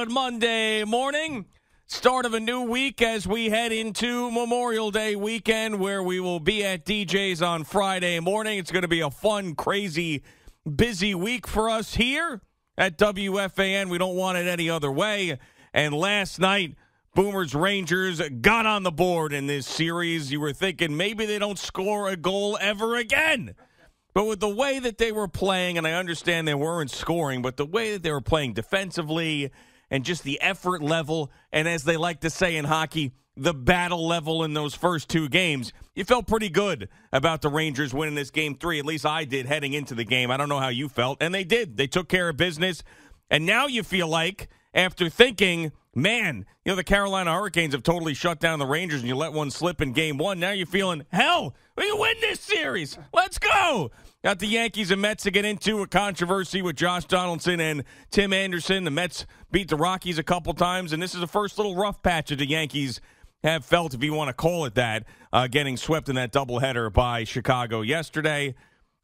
Good Monday morning. Start of a new week as we head into Memorial Day weekend, where we will be at DJ's on Friday morning. It's going to be a fun, crazy, busy week for us here at WFAN. We don't want it any other way. And last night, Boomers Rangers got on the board in this series. You were thinking maybe they don't score a goal ever again. But with the way that they were playing, and I understand they weren't scoring, but the way that they were playing defensively and just the effort level, and as they like to say in hockey, the battle level in those first two games, you felt pretty good about the Rangers winning this game three. At least I did heading into the game. I don't know how you felt. And they did. They took care of business. And now you feel like, after thinking, man, you know, the Carolina Hurricanes have totally shut down the Rangers and you let one slip in game one. Now you're feeling, hell, we can win this series. Let's go. Got the Yankees and Mets to get into a controversy with Josh Donaldson and Tim Anderson. The Mets beat the Rockies a couple times, and this is the first little rough patch that the Yankees have felt, if you want to call it that, uh, getting swept in that doubleheader by Chicago yesterday.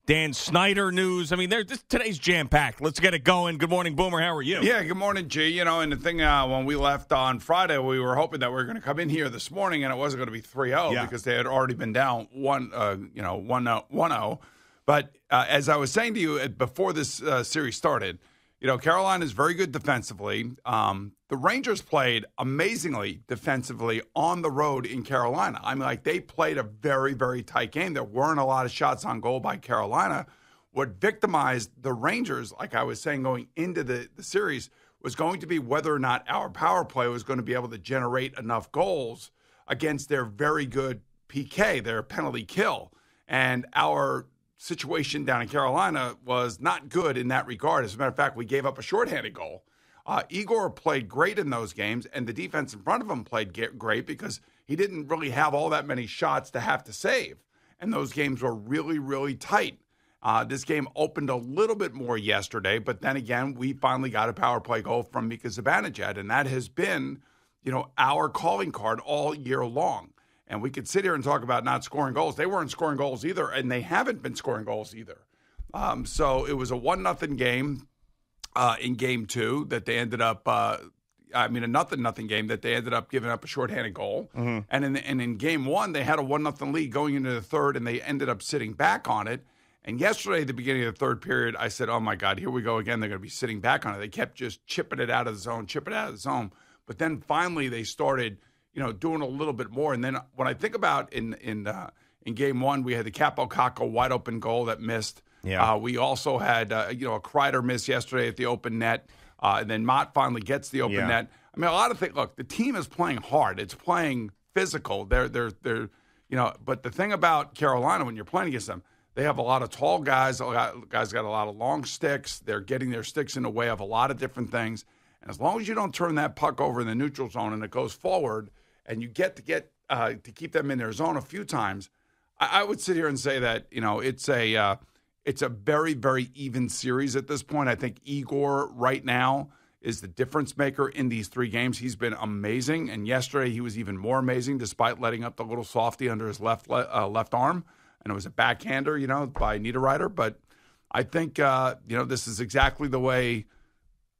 Dan Snyder news. I mean, there. Today's jam packed. Let's get it going. Good morning, Boomer. How are you? Yeah. Good morning, G. You know, and the thing uh, when we left on Friday, we were hoping that we were going to come in here this morning, and it wasn't going to be 3-0 Yeah. because they had already been down one. Uh, you know, one 1-0. But uh, as I was saying to you uh, before this uh, series started, you know, Carolina is very good defensively. Um, the Rangers played amazingly defensively on the road in Carolina. I mean, like they played a very, very tight game. There weren't a lot of shots on goal by Carolina. What victimized the Rangers, like I was saying going into the, the series, was going to be whether or not our power play was going to be able to generate enough goals against their very good PK, their penalty kill. And our situation down in Carolina was not good in that regard. As a matter of fact, we gave up a shorthanded goal. Uh, Igor played great in those games, and the defense in front of him played ge- great because he didn't really have all that many shots to have to save. And those games were really, really tight. Uh, this game opened a little bit more yesterday, but then again, we finally got a power play goal from Mika Zibanejad, and that has been, you know, our calling card all year long. And we could sit here and talk about not scoring goals. They weren't scoring goals either, and they haven't been scoring goals either. Um, so it was a one nothing game uh, in game two that they ended up. Uh, I mean, a nothing nothing game that they ended up giving up a shorthanded goal, and in and in game one they had a one nothing lead going into the third, and they ended up sitting back on it. And yesterday, at the beginning of the third period, I said, "Oh my God, here we go again. They're going to be sitting back on it." They kept just chipping it out of the zone, chipping it out of the zone. But then finally, they started, you know, doing a little bit more. And then when I think about in in uh, in game one, we had the Kaapo Kakko wide open goal that missed. Yeah. Uh, we also had, uh, you know, a Kreider miss yesterday at the open net, uh, and then Motte finally gets the open Yeah. net. I mean, a lot of things. Look, the team is playing hard. It's playing physical. They're they're they're you know. But the thing about Carolina, when you're playing against them, they have a lot of tall guys. Guys got a lot of long sticks. They're getting their sticks in the way of a lot of different things. And as long as you don't turn that puck over in the neutral zone and it goes forward, and you get to get uh, to keep them in their zone a few times, I, I would sit here and say that you know it's a uh, it's a very very even series at this point. I think Igor right now is the difference maker in these three games. He's been amazing, and yesterday he was even more amazing despite letting up the little softy under his left le- uh, left arm, and it was a backhander, you know, by Niederreiter. But I think uh, you know this is exactly the way.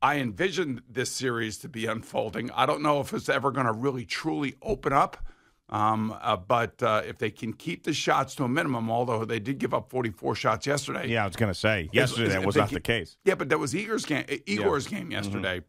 I envisioned this series to be unfolding. I don't know if it's ever going to really truly open up, um, uh, but uh, if they can keep the shots to a minimum, although they did give up 44 shots yesterday. Yeah, I was going to say yesterday that was not can- the case. Yeah, but that was Igor's game. Igor's game yesterday,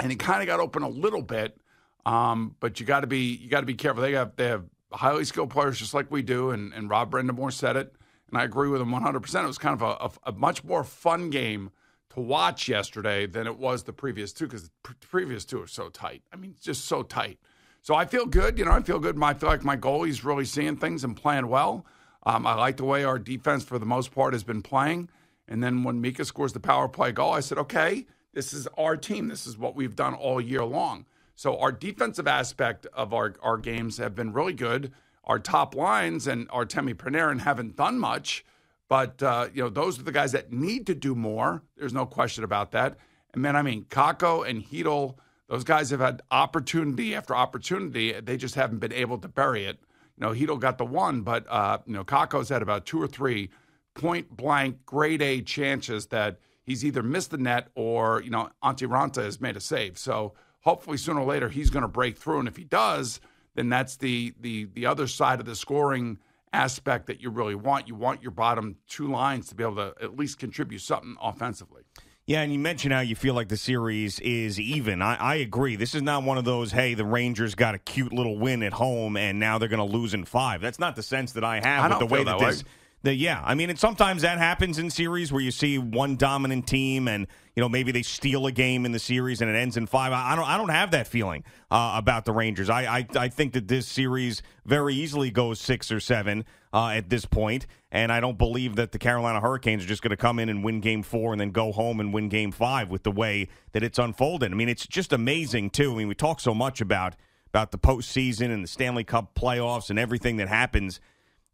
and it kind of got open a little bit. Um, but you got to be you got to be careful. They have they have highly skilled players just like we do, and, and Rob Brendamore said it, and I agree with him 100. percent It was kind of a, a, a much more fun game to watch yesterday than it was the previous two because the pre- previous two are so tight. I mean, just so tight. So I feel good. You know, I feel good. I feel like my goalie's really seeing things and playing well. Um, I like the way our defense, for the most part, has been playing. And then when Mika scores the power play goal, I said, okay, this is our team. This is what we've done all year long. So our defensive aspect of our, our games have been really good. Our top lines and our Artemi Panarin haven't done much, but uh, you know those are the guys that need to do more. There's no question about that. And man, I mean, Kakko and Chytil, those guys have had opportunity after opportunity. They just haven't been able to bury it. You know, Chytil got the one, but uh, you know, Kakko's had about two or three point blank grade A chances that he's either missed the net or you know Antti Raanta has made a save. So hopefully sooner or later he's going to break through, and if he does, then that's the the the other side of the scoring aspect that you really want. You want your bottom two lines to be able to at least contribute something offensively. Yeah, and you mentioned how you feel like the series is even. I, I, agree. This is not one of those, hey, the Rangers got a cute little win at home and now they're going to lose in five. That's not the sense that I have I with the way that, that this. The, yeah, I mean, and sometimes that happens in series where you see one dominant team, and you know maybe they steal a game in the series and it ends in five. I, I don't, I don't have that feeling uh, about the Rangers. I, I, I think that this series very easily goes six or seven uh, at this point, and I don't believe that the Carolina Hurricanes are just going to come in and win Game Four and then go home and win Game Five with the way that it's unfolded. I mean, it's just amazing too. I mean, we talk so much about about the postseason and the Stanley Cup playoffs and everything that happens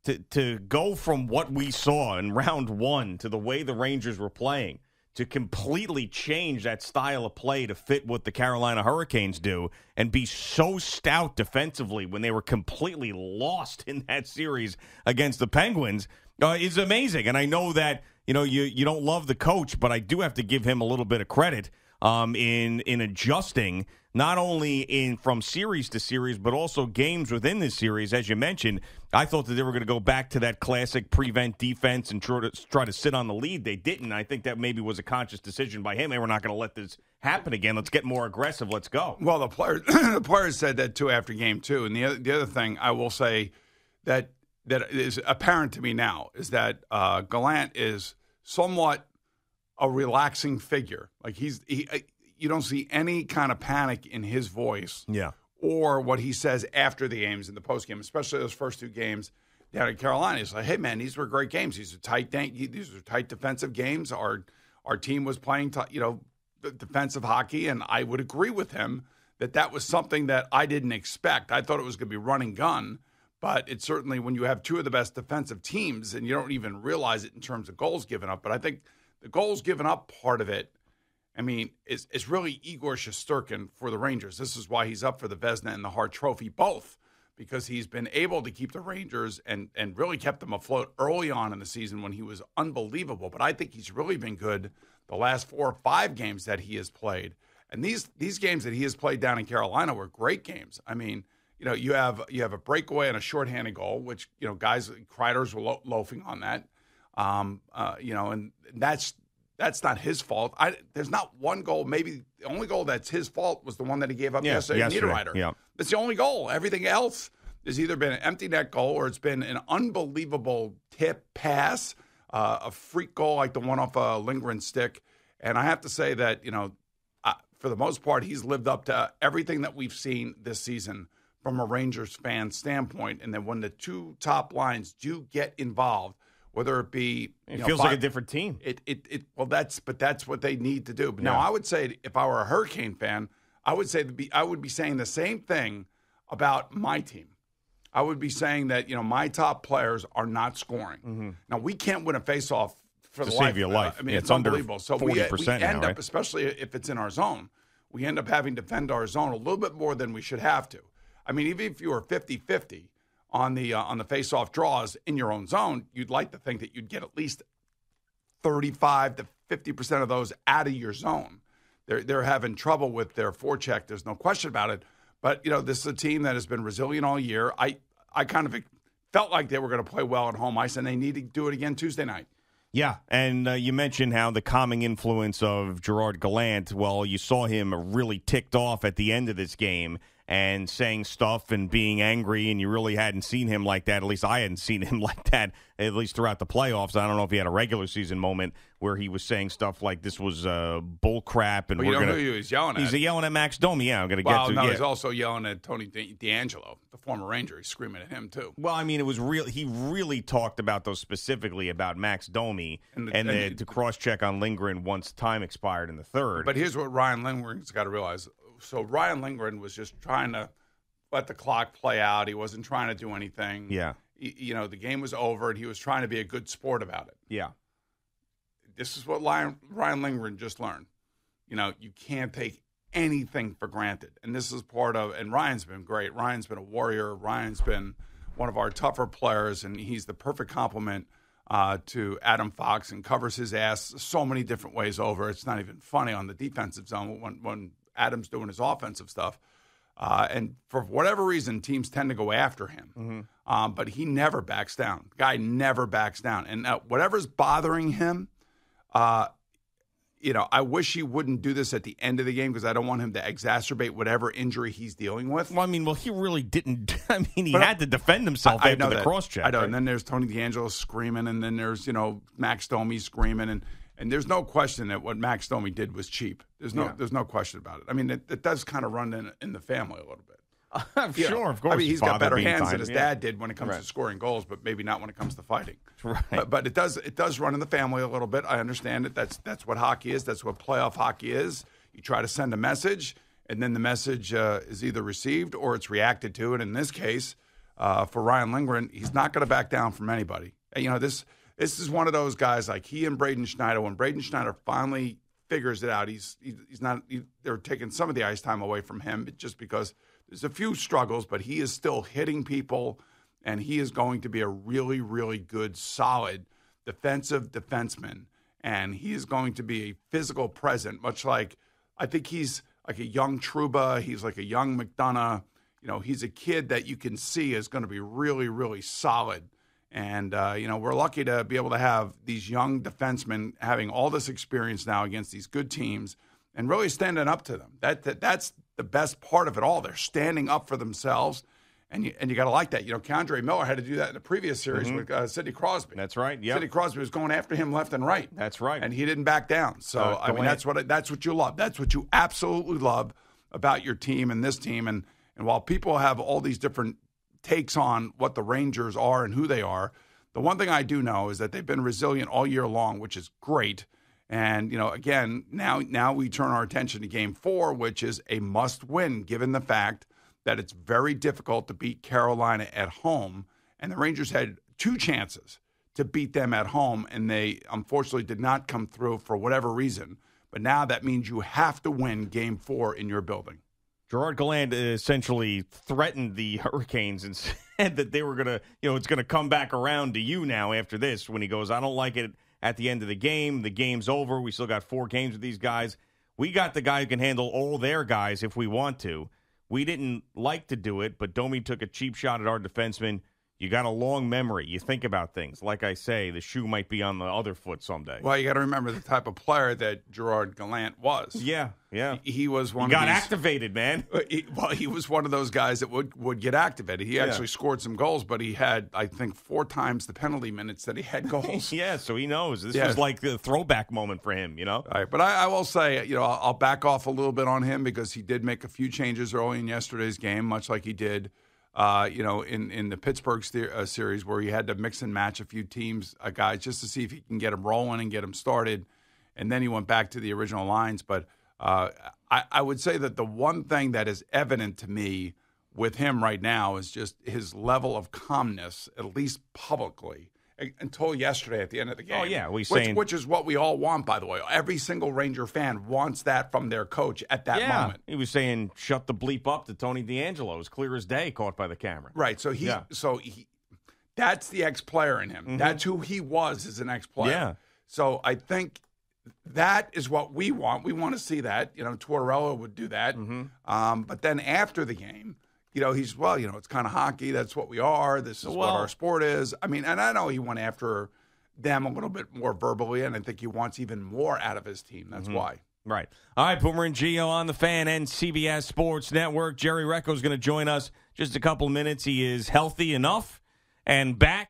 to to go from what we saw in round one to the way the Rangers were playing to completely change that style of play to fit what the Carolina Hurricanes do and be so stout defensively when they were completely lost in that series against the Penguins uh, is amazing. And I know that you know you you don't love the coach, but I do have to give him a little bit of credit um, in in adjusting not only in from series to series, but also games within this series. As you mentioned, I thought that they were going to go back to that classic prevent defense and try to try to sit on the lead. They didn't. I think that maybe was a conscious decision by him. They were not going to let this happen again. Let's get more aggressive. Let's go. Well, the players the players said that too after game two. And the other, the other thing I will say that that is apparent to me now is that uh, Gallant is somewhat a relaxing figure. Like he's he, uh, you don't see any kind of panic in his voice. Yeah. Or what he says after the games in the post game, especially those first two games down in Carolina. He's like, "Hey man, these were great games. These are tight. These are tight defensive games. Our our team was playing, t- you know, defensive hockey, and I would agree with him that that was something that I didn't expect. I thought it was going to be running gun." But it's certainly when you have two of the best defensive teams and you don't even realize it in terms of goals given up. But I think the goals given up part of it, I mean, is, is really Igor Shesterkin for the Rangers. This is why he's up for the Vezina and the Hart Trophy, both, because he's been able to keep the Rangers and, and really kept them afloat early on in the season when he was unbelievable. But I think he's really been good the last four or five games that he has played. And these these games that he has played down in Carolina were great games. I mean, you know, you have you have a breakaway and a shorthanded goal, which you know guys Kreider's were lo- loafing on that. Um, uh, you know, and that's that's not his fault. I, there's not one goal. Maybe the only goal that's his fault was the one that he gave up yeah, yesterday, yesterday. Niederreiter. Yeah, that's the only goal. Everything else has either been an empty net goal or it's been an unbelievable tip pass, uh, a freak goal like the one off a uh, Lindgren stick. And I have to say that you know, uh, for the most part, he's lived up to everything that we've seen this season from a Rangers fan standpoint. And then when the two top lines do get involved whether it be it feels know, like a different team. It, it it well that's but that's what they need to do. But yeah. now I would say if I were a Hurricane fan, I would say be I would be saying the same thing about my team. I would be saying that you know my top players are not scoring. Mm-hmm. Now we can't win a faceoff for to the save life. your life. I mean, yeah, it's, it's unbelievable. So we, we end now, up, especially if it's in our zone, we end up having to defend our zone a little bit more than we should have to. I mean, even if you were 50-50, on the uh, on the face-off draws in your own zone, you'd like to think that you'd get at least 35 to 50 percent of those out of your zone. They're they're having trouble with their forecheck. There's no question about it. But you know, this is a team that has been resilient all year. I I kind of felt like they were going to play well at home ice, and they need to do it again Tuesday night. Yeah, and uh, you mentioned how the calming influence of Gerard Gallant. Well, you saw him really ticked off at the end of this game and saying stuff and being angry, and you really hadn't seen him like that. At least I hadn't seen him like that, at least throughout the playoffs. I don't know if he had a regular season moment where he was saying stuff like this was uh, bull crap, and well, we're you know gonna. who he was yelling at? He's yelling at Max Domi. Yeah, I'm gonna well, get to. no, yeah. he's also yelling at Tony DeAngelo, the former Ranger. He's screaming at him too. Well, I mean, it was real. He really talked about those specifically about Max Domi and, the, and, and the, to cross check on Lindgren once time expired in the third. But here's what Ryan Lindgren's got to realize. So Ryan Lindgren was just trying to let the clock play out. He wasn't trying to do anything. Yeah. He, you know, the game was over, and he was trying to be a good sport about it. Yeah. This is what Ryan, Ryan Lindgren just learned. You know, you can't take anything for granted. And this is part of, and Ryan's been great. Ryan's been a warrior. Ryan's been one of our tougher players, and he's the perfect complement uh, to Adam Fox and covers his ass so many different ways over. It's not even funny on the defensive zone when, when Adam's doing his offensive stuff. Uh, and for whatever reason, teams tend to go after him. Mm-hmm. Um, but he never backs down. Guy never backs down. And uh, whatever's bothering him, uh, you know, I wish he wouldn't do this at the end of the game because I don't want him to exacerbate whatever injury he's dealing with. Well, I mean, well, he really didn't. I mean, he But, had to defend himself I, I after know the that. cross check. I know. right? And then there's Tony DeAngelo screaming, and then there's you know Max Domi screaming, and and there's no question that what Max Domi did was cheap. There's no Yeah. there's no question about it. I mean, it, it does kind of run in, in the family a little bit. I'm You know, sure, of course. I mean, he's got better hands than his Yeah. dad did when it comes Right. to scoring goals, but maybe not when it comes to fighting. Right. But, but it does it does run in the family a little bit. I understand it. That's that's what hockey is. That's what playoff hockey is. You try to send a message, and then the message uh, is either received or it's reacted to. And in this case, uh, for Ryan Lindgren, he's not going to back down from anybody. And, you know this this is one of those guys like he and Braden Schneider. When Braden Schneider finally figures it out, he's he, he's not. He, they're taking some of the ice time away from him just because there's a few struggles, but he is still hitting people, and he is going to be a really really good, solid defensive defenseman, and he is going to be a physical present, much like I think he's like a young Trouba. He's like a young McDonagh. You know, he's a kid that you can see is going to be really, really solid. And, uh, you know, we're lucky to be able to have these young defensemen having all this experience now against these good teams and really standing up to them. That, that That's the best part of it all. They're standing up for themselves. And you, and you got to like that. You know, K'Andre Miller had to do that in the previous series with uh, Sidney Crosby. Mm-hmm. That's right. Yeah, Sidney Crosby was going after him left and right. That's right. And he didn't back down. So Uh, I mean, that's what that's what you love. That's what you absolutely love about your team and this team. And and while people have all these different takes on what the Rangers are and who they are, the one thing I do know is that they've been resilient all year long, which is great. And you know, again, now now we turn our attention to Game Four, which is a must-win, given the fact that it's very difficult to beat Carolina at home, and the Rangers had two chances to beat them at home, and they unfortunately did not come through for whatever reason. But now that means you have to win Game Four in your building. Gerard Gallant essentially threatened the Hurricanes and said that they were going to, you know, it's going to come back around to you now after this when he goes, I don't like it at the end of the game. The game's over. We still got four games with these guys. We got the guy who can handle all their guys if we want to. We didn't like to do it, but Domi took a cheap shot at our defenseman. You got a long memory. You think about things. Like I say, the shoe might be on the other foot someday. Well, you got to remember the type of player that Gerard Gallant was. Yeah, yeah. He was one of got these, activated, man. Uh, he- well, he was one of those guys that would, would get activated. He actually scored some goals, but he had, I think, four times the penalty minutes that he had goals. Yeah, so he knows. This Yeah. was like the throwback moment for him, you know? All right, but I, I will say, you know, I'll, I'll back off a little bit on him because he did make a few changes early in yesterday's game, much like he did, uh, you know, in in the Pittsburgh ste- uh, series where he had to mix and match a few teams, uh, guys, just to see if he can get them rolling and get them started, and then he went back to the original lines. But uh, I, I would say that the one thing that is evident to me with him right now is just his level of calmness, at least publicly. Until yesterday, at the end of the game. Oh, yeah, we which, saying- which is what we all want, by the way. Every single Ranger fan wants that from their coach at that yeah. moment. He was saying, shut the bleep up to Tony DeAngelo. It was clear as day, caught by the camera. Right. So he Yeah. Mm-hmm. so he that's the ex player in him. That's who he was as an ex player. Yeah. So I think that is what we want. We want to see that. You know, Tortorella would do that. Mm-hmm. Um, but then after the game, you know, he's well, you know, it's kind of hockey. That's what we are. This is what our sport is. I mean, and I know he went after them a little bit more verbally, and I think he wants even more out of his team. Mm-hmm. That's why. Right. All right, Boomer and Gio on the fan and CBS Sports Network. Jerry Recco is going to join us just a couple minutes. He is healthy enough and back.